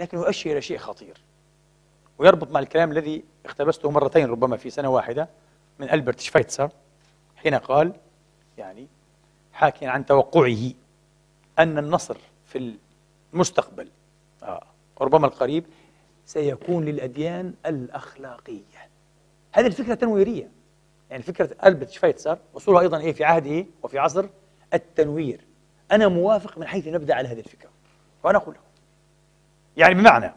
لكن يؤشر إلى شيء خطير. ويربط مع الكلام الذي اقتبسته مرتين ربما في سنة واحدة من ألبرت شفايتسر حين قال يعني حاكيا عن توقعه أن النصر في المستقبل آه ربما القريب سيكون للأديان الأخلاقية. هذه الفكرة تنويرية. يعني فكرة ألبرت شفايتسر وصولها أيضا إيه في عهده وفي عصر التنوير. أنا موافق من حيث نبدأ على هذه الفكرة. وأنا أقول لكم يعني بمعنى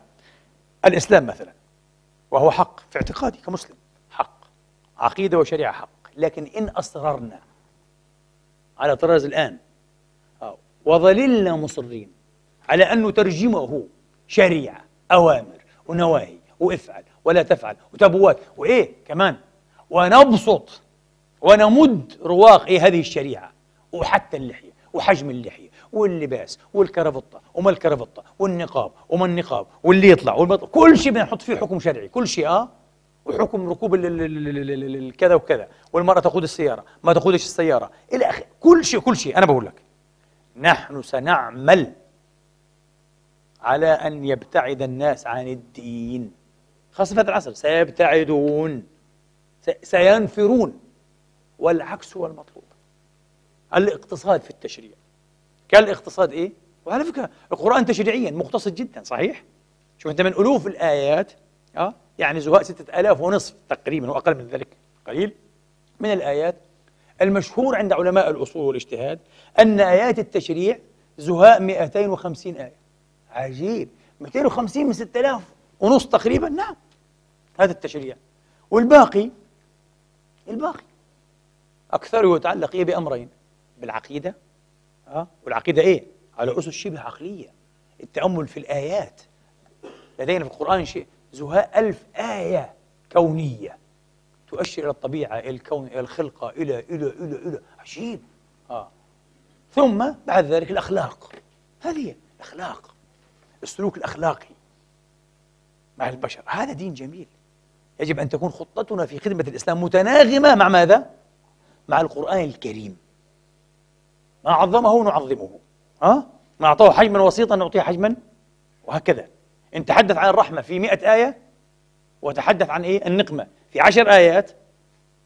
الإسلام مثلا وهو حق في اعتقادي كمسلم. حق. عقيدة وشريعة حق. لكن إن أصررنا على طراز الآن آه، وظللنا مصرين على أن نترجمه شريعة أوامر ونواهي وافعل ولا تفعل وتبوات وإيه كمان؟ ونبسط ونمد رواق إيه هذه الشريعة وحتى اللحية وحجم اللحية. واللباس والكرافطة وما الكرافطة والنقاب وما النقاب واللي يطلع والمطلع كل شيء بنحط فيه حكم شرعي كل شيء آه؟ وحكم ركوب كذا وكذا والمرأة تقود السيارة ما تقودش السيارة إلى آخره كل شيء كل شيء. أنا بقول لك نحن سنعمل على أن يبتعد الناس عن الدين. خاصة في هذا العصر سيبتعدون سينفرون والعكس هو المطلوب. الاقتصاد في التشريع. كان الاقتصاد إيه؟ وعلى فكرة القرآن تشريعيا مقتصد جدا صحيح؟ شوف أنت من ألوف الآيات آه؟ يعني زهاء ستة آلاف ونصف تقريبا واقل من ذلك قليل؟ من الآيات. المشهور عند علماء الأصول والاجتهاد أن آيات التشريع زهاء 250 آية. عجيب. 250 من 6000 ونص تقريبا؟ نعم هذا التشريع. والباقي؟ الباقي. أكثره يتعلق بأمرين بالعقيدة أه؟ والعقيدة إيه؟ على أسس شبه عقلية. التأمل في الآيات. لدينا في القرآن شيء زهاء ألف آية كونية تؤشر إلى الطبيعة إلى الكون إلى الخلقة إلى إلى إلى إلى. عجيب. آه. ثم بعد ذلك الأخلاق. هذه الأخلاق. السلوك الأخلاقي مع البشر. هذا دين جميل. يجب أن تكون خطتنا في خدمة الإسلام متناغمة مع ماذا؟ مع القرآن الكريم. ما عظمه نعظمه. ها؟ ما أعطاه حجما وسيطا نعطيه حجما. وهكذا. إن تحدث عن الرحمة في مئة آية وتحدث عن إيه؟ النقمة. في عشر آيات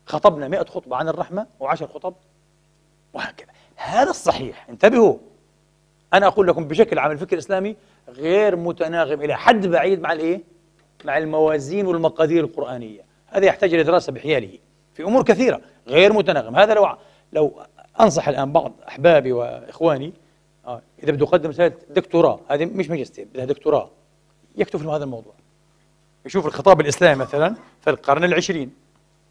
خطبنا مئة خطبة عن الرحمة وعشر خطب. وهكذا. هذا الصحيح. انتبهوا. أنا أقول لكم بشكل عام الفكر الإسلامي غير متناغم إلى حد بعيد مع الإيه؟ مع الموازين والمقادير القرآنية. هذا يحتاج إلى دراسة بحياله. في أمور كثيرة غير متناغم. هذا لو لو أنصح الآن بعض أحبابي وإخواني آه إذا بده يقدم رساله دكتوراه هذه مش ماجستير بدها دكتوراه يكتب في هذا الموضوع. يشوف الخطاب الإسلامي مثلا في القرن العشرين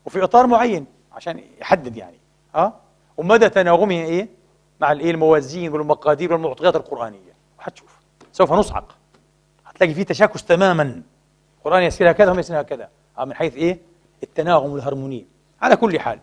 وفي إطار معين عشان يحدد يعني ها آه؟ ومدى تناغمه إيه؟ مع الإيه؟ الموازين والمقادير والمعطيات القرآنية. وحتشوف سوف نصعق هتلاقي فيه تشاكس تماما. القرآن يسير هكذا هم يسير هكذا. آه من حيث إيه؟ التناغم والهرمونية. على كل حال